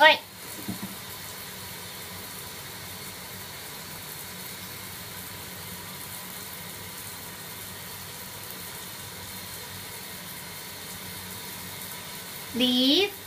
เอ้ย leave.